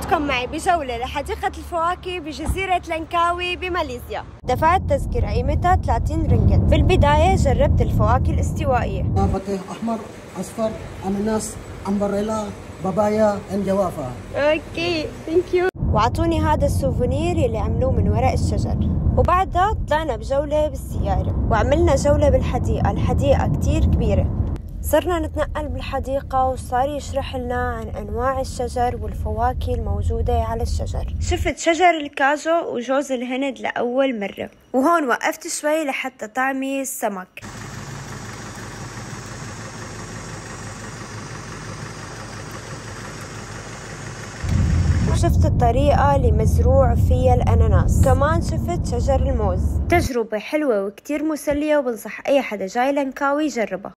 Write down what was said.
أخذكم معي بجولة لحديقة الفواكه بجزيرة لانكاوي بماليزيا. دفعت تذكرة قيمتها 30 رنجت بالبداية جربت الفواكه الاستوائية. بطيخ أحمر أصفر أناناس umbrella بابايا and جوافة. Okay thank you وعطوني هذا ال souvenir اللي عملوه من ورق الشجر. وبعدها طلعنا بجولة بالسيارة. وعملنا جولة بالحديقة. الحديقة كتير كبيرة. صرنا نتنقل بالحديقة وصار يشرح لنا عن أنواع الشجر والفواكه الموجودة على الشجر. شفت شجر الكاجو وجوز الهند لأول مرة. وهون وقفت شوي لحتى طعمي السمك. وشفت الطريقة اللي مزروع فيها الأناناس. كمان شفت شجر الموز. تجربة حلوة وكتير مسلية وبنصح أي حدا جاي لنكاوي يجربها.